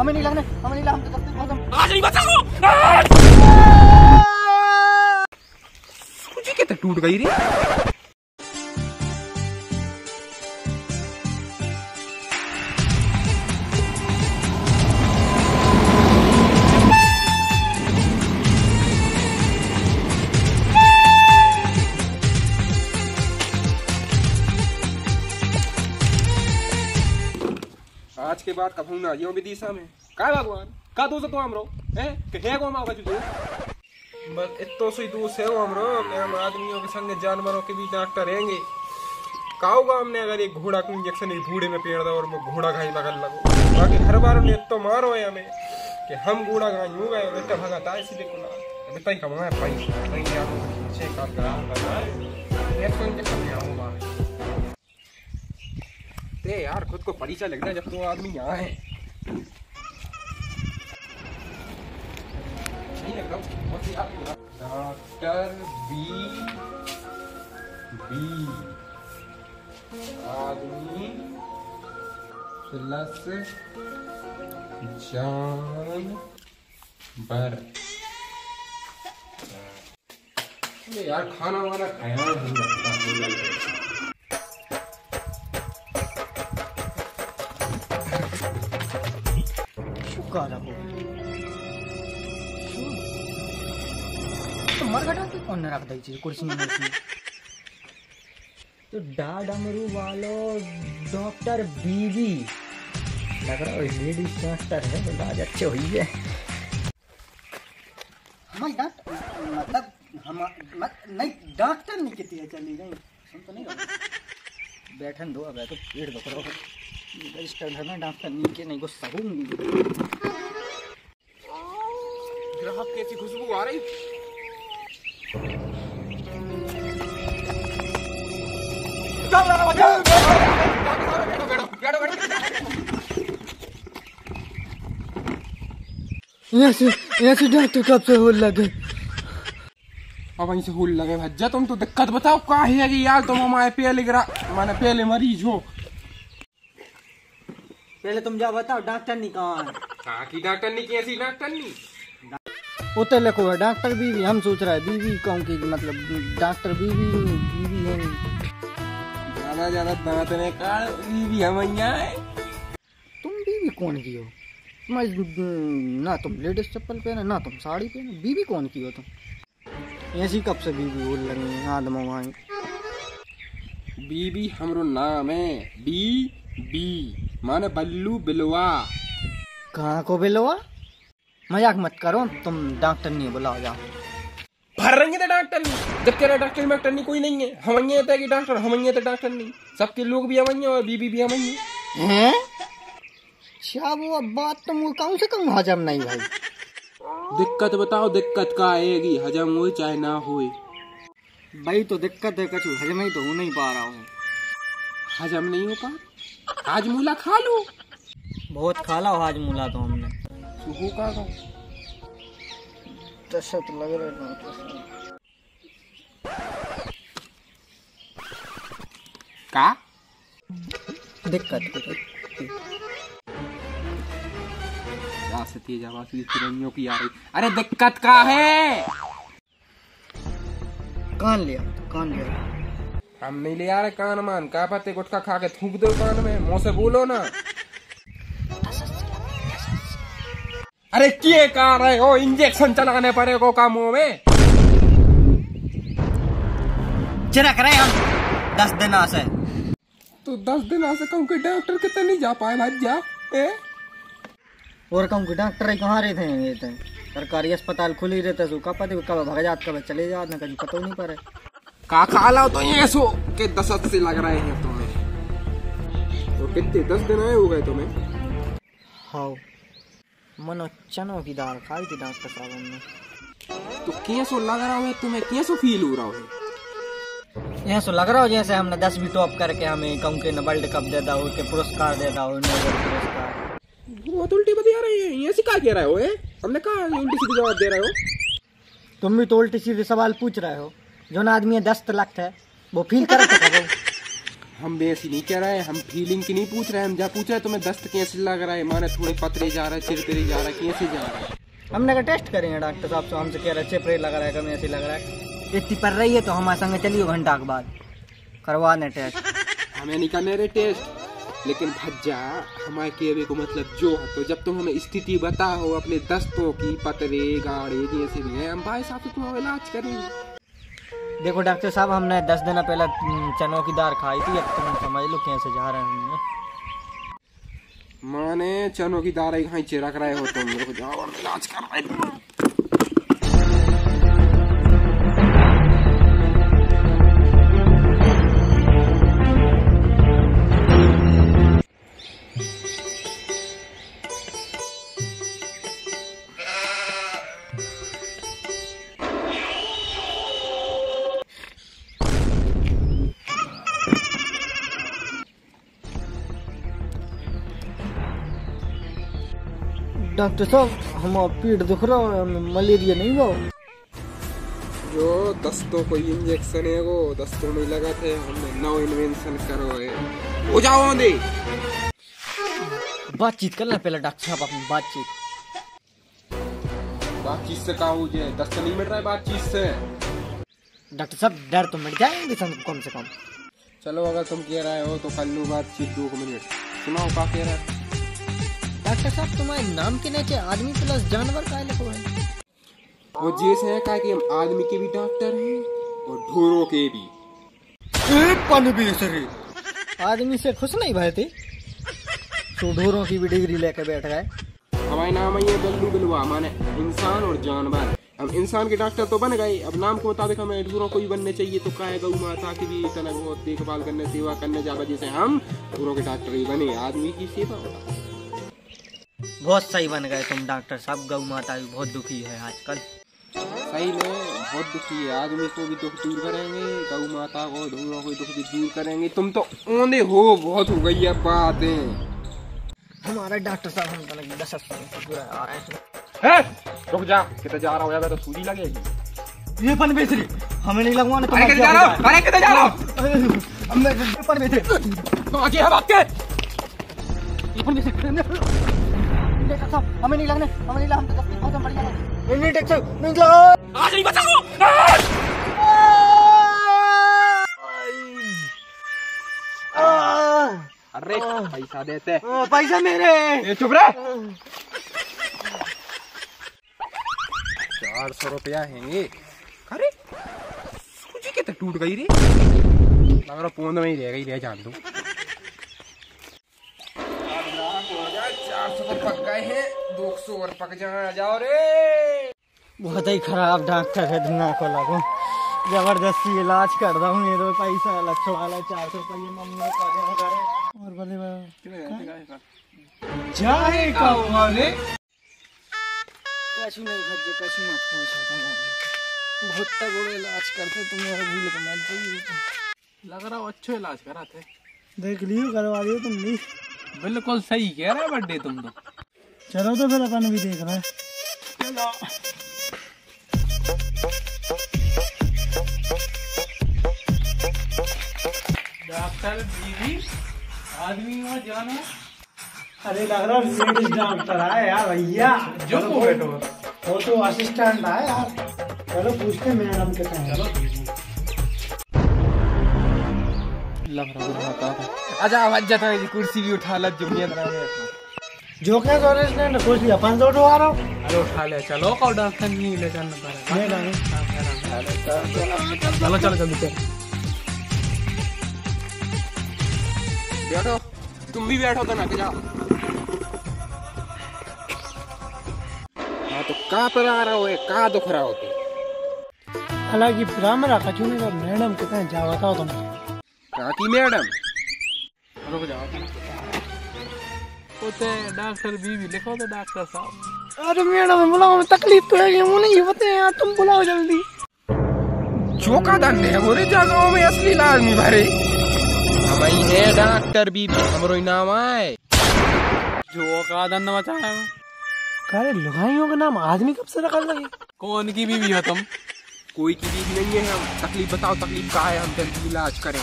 हमें नहीं लगने हमें नहीं लगने हम तो हम- आज नहीं बचाओ सूजी के तो टूट गई रे। के बाद कभू ना यो विदिशा में का भगवान? का दोस्त तो हमरो हैं? के है को माओ का जो बस इतो से दोस्त है वो हमरो कि हम आदमियों के संग जानवरों के भी डॉक्टर रहेंगे। काऊगा हमने अगर एक घोड़ा को इंजेक्शन इस घोड़े में पेड़ दो और मैं घोड़ा घाई लगल लगो? बाकी घर बार ने तो मारो है हमें कि हम घोड़ा घाई हो गए बेटा भगाता है सीधे को ना बेटा ही कमाए भाई नहीं यार छह काल करा होगा ये तो इंजेक्शन ले आऊँगा ते यार, खुद को परिचय लगता है जब तो आदमी यहाँ हूँ। Doctor B B. आदमी प्लस जान बर यार, खाना वाना खाया लगता रहो तो मर घटा के कौन रख दी चीज़ कुर्सी में तो डा डमरू वालो डॉक्टर बीवी लग रहा है लेडीज़ डॉक्टर है तो आज अच्छे हुई है हमारी डॉक्टर मतलब हम मत- नहीं, डॉक्टर नहीं कितनी है चली गई। सुन तो नहीं बैठन दो, अब तो पेड़ रहा है रजिस्टर धरना डॉक्टर नहीं, के नहीं, गुस्सा हूँ कैसी खुशबू आ रही? डॉक्टर कब से हो लगे? अब वहीं से हुल लगे भज्जा तुम तो दिक्कत बताओ का है कि यार तुम? हमारे पहले ग्रा माने पहले मरीज़ हो। पहले तुम जाओ बताओ डॉक्टर नहीं कहाँ है कहा की डॉक्टर नहीं की ऐसी डॉक्टर नहीं? उतर लिखो है डॉक्टर बीवी हम सोच रहे हैं बीवी कहूँ की मतलब डॉक्टर बीवी बीवी है ज़्यादा ज़्यादा दांत ने काल बीवी हम यहाँ है। तुम बीवी कौन की हो? मैं ना तुम लेडीज़ चप्पल पहने ना तुम साड़ी पहने बीवी कौन की हो तुम? ऐसी कब से बीवी बोल लगी हैं आदमों भाई बीबी हमरो नाम है बी बी माने बल्लू बिलवा। कहाँ को बिलवा? मज़ाक मत करो तुम डॉक्टर नहीं बुलाओ जाओ। भर रही थे डॉक्टर नहीं। जब कह रहे डॉक्टर डॉक्टर नहीं कोई नहीं है। हम ये था कि डॉक्टर हम ये थे डॉक्टर नहीं। सबके लोग भी हम और बीबी भी हम हैं। क्या वो अब बात तो मुझे कम से कम हजम नहीं भाई दिक्कत बताओ दिक्कत का आएगी? हजम हो चाहे ना हो भाई तो दिक्कत है कछु हजम ही तो हो नहीं पा रहा हूँ। हजम नहीं हो पा? आज मूला खा लो? बहुत खाला हो आज मुला तो हमने। सुबह का का दशत लग रहा है का? दिक्कत से तेज आवाज़ की चिरैयों की आ रही। अरे दिक्कत का है? कान लिया कान लिया। हम नहीं ले आ रहे कान मान। का पत्ते गुटखा खा के थूक दो कान में? मुँह से बोलो ना। अरे किए कहा रहे हो? इंजेक्शन चलाने पड़े को का मुँह में। चिरक रहे हम। दस दिन से तो दस दिन से कहूँ कि डॉक्टर के तो नहीं जा पाए भाई जा ए? और कहूँ कि डॉक्टर कहाँ रहे थे ये सरकारी अस्पताल खुली रहते तो कब पता कब भग जात कब चले जात ना कहीं पता नहीं पड़े। का खा लो तो ये सो के दस से लग रहे हैं तुम्हें। तो कितने दस दिन आए हो गए तुम्हें? हाँ। मनो चनों की दाल खाई थी डॉक्टर साहब हमने तो कैसो लग रहा है तुम्हें कैसो फील हो रहा है? यहाँ से लग रहा हो जैसे हमने दस भी टॉप करके हमें कहूँ कि वर्ल्ड कप दे दो के पुरस्कार दे दो नोबेल पुरस्कार। बहुत उल्टी बतिया रही है ये सिखा कह रहे हो ए? हमने कहा उल्टी सीधी जवाब दे रहे हो। तुम भी तो उल्टी सीधे सवाल पूछ रहे हो जो ना आदमी दस्त लगता है वो फील कर हम वैसी नहीं कह रहे हम फीलिंग की नहीं पूछ रहे हम जहाँ पूछ रहे हैं तुम्हें दस्त कैसे लग रहा है? माने थोड़े पतरे जा रहा है चिरपिरे जा रहा है कैसे जा रहा है? हमने कहा टेस्ट करेंगे डॉक्टर साहब से हमसे कह रहे चेपरे लग रहा है कभी ऐसे लग रहा है। इतनी पर रही है तो हमारे संग चलियो घंटा के बाद। करवा दें टेस्ट हमें नहीं करने रहे टेस्ट लेकिन भज्जा हमारे कहने को मतलब जो है तो जब तुम हमें स्थिति बताओ अपने दस्तों की पतरे गाड़े जैसे भी है हम भाई साहब से तुम्हारा इलाज करेंगे। देखो डॉक्टर साहब हमने दस दिन पहले हम्म, चनों की दाल खाई थी अब तुम समझ लो कैसे जा रहे हैं। हमने माने चनों की दाल खाई चेहरा कराए हो तुम मेरे को जाओ इलाज कर डॉक्टर साहब हम पेट दुख रहा है हमें मलेरिया नहीं हुआ। जो दस्तों को इंजेक्शन है वो दस्तों में लगा थे हमने नौ इन्वेंशन करो है हो जाओ दे बातचीत कर लें पहले डॉक्टर साहब अपनी बातचीत। बातचीत से कहा हो जाए? दस्त नहीं मिट रहा है बातचीत से। डॉक्टर साहब डर तो मिट जाएँगे कम से कम। चलो अगर तुम कह रहे हो तो कर लो बातचीत दो मिनट। सुनाओ क्या कह रहा है? डॉक्टर साहब तुम्हारे नाम के नीचे आदमी प्लस जानवर का लिखो है। और जैसे है कहा कि हम आदमी के भी डॉक्टर हैं और ढोरों के भी। आदमी से खुश नहीं भाई थे तो ढोरों की भी डिग्री लेके बैठ गए। हमारे नाम है ये बल्लू बिलवा माने इंसान और जानवर। अब इंसान के डॉक्टर तो बन गए अब नाम के मुताबिक हमें ढूरों को भी बनने चाहिए तो काय गौ माता की भी इतना बहुत देखभाल करने सेवा करने जा जैसे हम ढूरों के डॉक्टर ही बने आदमी की सेवा होता बहुत सही बन गए तुम डॉक्टर साहब। गौ माता भी बहुत दुखी है आजकल। सही में बहुत दुखी है। आदमी को भी दुख दूर करेंगे। गौ माता को ढूरों को दुख भी दूर करेंगे। तुम तो ओंधे हो बहुत हो गई है बातें। हमारा डॉक्टर साहब हम तो लगे दस पूरा आ रहे हैं। रुक जा। कितने जा रहा हो? यार तो सूजी लगेगी। ये पन बेच रही। हमें नहीं लगवाना तो कितने जा रहा हो? अरे कितने जा रहा हो? हमने ये पन बेच रही। तो आगे है भाग के। ये पन बेच रही। हमें नहीं लगने हमें नहीं हम तो अरे पैसा देते पैसा मेरे चुप रहे चार सौ रुपया है अरे टूट गई रे रहा पोंद में ही रह गई रह जान दो चार सौ तो पक गए हैं। दो सौ और पक जा जाओ रे। बहुत ही खराब डॉक्टर है दुनिया को लागू। ज़बरदस्ती इलाज कर रहा हूँ मेरे पैसा लक्ष वाला चार सौ रुपये मम्मी और बोले जाए का वाले कछु नहीं खर्चे कछु मत पूछो तुम बहुत तगड़ो इलाज करते तुम्हें भूल के मत जाइए। लग रहा हो अच्छो इलाज करा थे देख लियो करवा दियो तुम भी। बिल्कुल सही कह रहा बर्थडे तुम तो। चलो तो फिर अपन भी देख रहे हैं। डॉक्टर बीवी आदमी वहाँ जाना। अरे लग रहा लेडीज़ डॉक्टर है यार भैया। जो को बैठो फ़ोटो असिस्टेंट है यार। चलो पूछते मैडम के चलो लग रहा है। आजा आवाज़ जाता है कुर्सी भी उठा ला जुमिया तरह में जो क्या तो असिस्टेंट कुछ अपन तो उठवा रहा हूँ। अरे उठा ले चलो को डॉक्टर नहीं ले जाना पड़ा नहीं नहीं चलो चलो जल्दी चल बैठो तुम भी बैठो तो ना के जाओ। हाँ तो कहाँ पर आ रहा हो कहाँ दुख रहा हो तू हालाँकि ब्राह्मण कछु नहीं मैडम कितने जा बताओ तुम कहाँ की मैडम? रुक जाओ। होते डॉक्टर बीवी लिखो तो डॉक्टर साहब। अरे मैडम बुलाओ में तकलीफ़ तो है वो नहीं बताए यार तुम बुलाओ जल्दी। चौका दंड है बोरे जगहों में असली लाल नहीं भरे। हमारी है डॉक्टर बीबी हमरो नाम आए। जो का दंड मचाया है। अरे लुगाइयों का नाम आदमी कब से रखा लगे कौन की बीवी हो तुम? कोई की बीबी नहीं है हम तकलीफ़ बताओ तकलीफ़ का है हम जल्दी इलाज करें।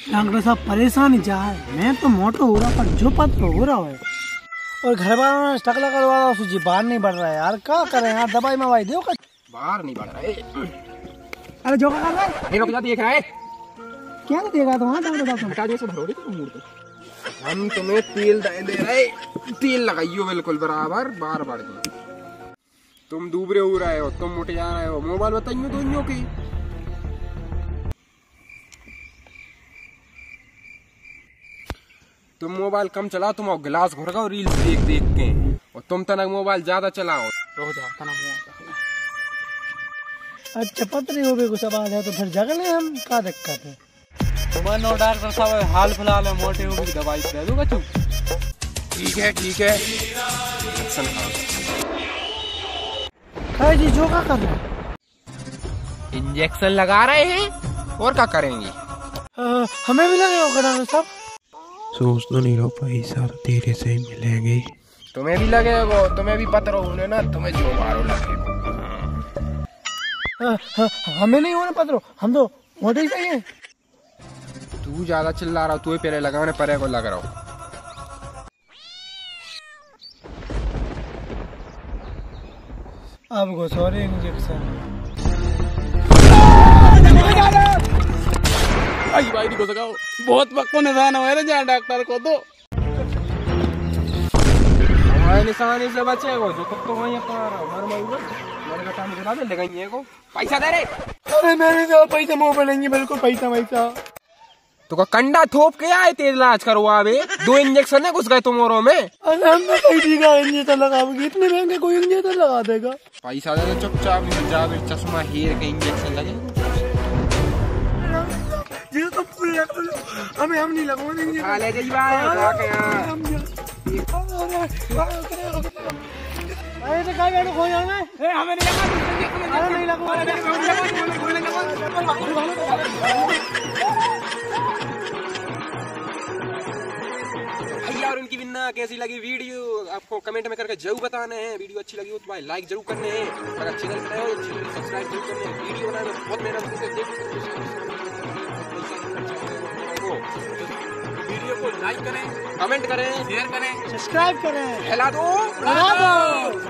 डॉक्टर साहब परेशान ही। जा मैं तो मोटो हो रहा पर जो पत्र हो रहा है। और घर वालों ने स्टकला करवा रहा सूची बाहर नहीं बढ़ रहा है। यार क्या करें यार दवाई मवाई दो बाहर नहीं बढ़ रहा है। अरे जो कर रहा है। ये रुक जा देख रहा है। क्या देगा तो हाँ डॉक्टर साहब? हटा दे से भरोगे तो मूड को हम तुम्हें तेल दे दे रहे तेल लगाइयो बिल्कुल बराबर बार बार तुम दूबरे हो रहे हो तुम मोटे जा रहे हो। मोबाइल बताइयो दोनों की। तुम मोबाइल कम चलाओ तुम और गिलास घुर गो रील्स देख देख के। और तुम तनक मोबाइल ज़्यादा चलाओ। जाओ तना अच्छा पत्र हो गए कुछ आवाज़ है तो फिर जग ले हम क्या दिक्कत है? तुम्हें नो डॉक्टर साहब हाल फ़िलहाल में मोटे हो गई दवाई दे दूँगा चुप। ठीक है ठीक है। खाओ जी जो क्या कर इंजेक्शन लगा रहे हैं और क्या करेंगे? अ, हमें भी लगे होगा डॉक्टर साहब? सोच तो नहीं रहो पैसा तो तेरे से ही मिलेंगे। तुम्हें भी लगेगा तुम्हें भी पता रहो ना तुम्हें जो मारो लगे। अ, अ, हमें नहीं होने पत्र हम तो मोटे ही सही है। तू ज़्यादा चिल्ला रहा तू ही पहले लगाने परे को लग रहा हो। अब को सॉरी इंजेक्शन। भाई भाई को सकाओ बहुत पक्को निशान हो रे जा डॉक्टर को तो हमारे निशाने से बचे हो जो तो वहीं अपना को। पैसा दे रे। अरे मेरे तो पैसा मुँह पे लेंगे बिल्कुल पैसा पैसा। तो का कंडा थोप के आए तेज इलाज करवा करवावे दो इंजेक्शन है घुस गए तुम्हारों में। अरे हम तो इंजेक्शन लगाओगे? इतने महँगे कोई इंजेक्शन लगा देगा? पैसा दे चुपचाप चश्मा हीर के इंजेक्शन लगे। हमें हम नहीं लगवाने इंजेक्शन खा ले जाइए यहाँ। हम अरे तो काय बैठो खो जाना है? हमें नहीं लगा अरे नहीं लगवा भैया और उनकी बिन्ना कैसी लगी वीडियो? आपको कमेंट में करके ज़रूर बताना है। वीडियो अच्छी लगी हो तो भाई लाइक ज़रूर करने हैं। अगर अच्छी लगी तो चैनल सब्सक्राइब ज़रूर करने हैं। वीडियो बनाने में बहुत मेहनत से देख वीडियो को लाइक करें कमेंट करें शेयर करें सब्सक्राइब करें। फैला दो। दो।